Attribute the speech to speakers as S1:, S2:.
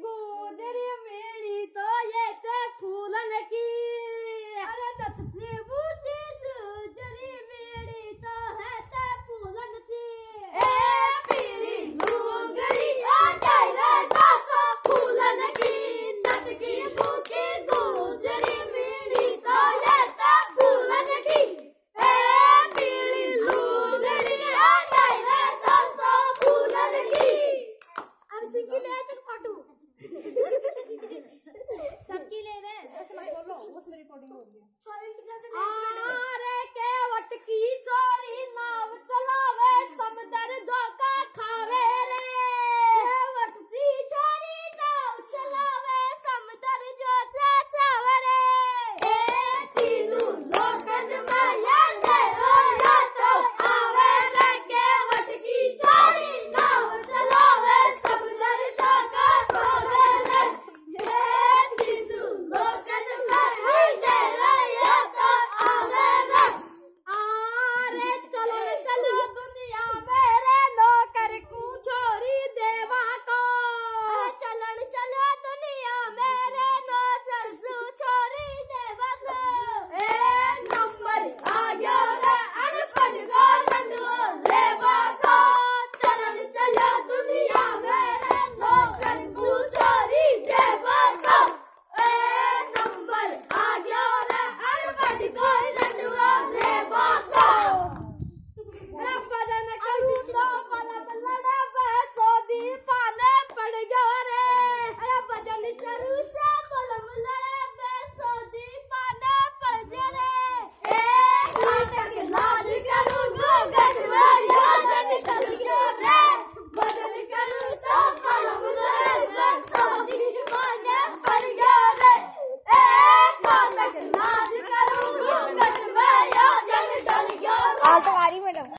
S1: go. There recording हो रही है
S2: आ Hello.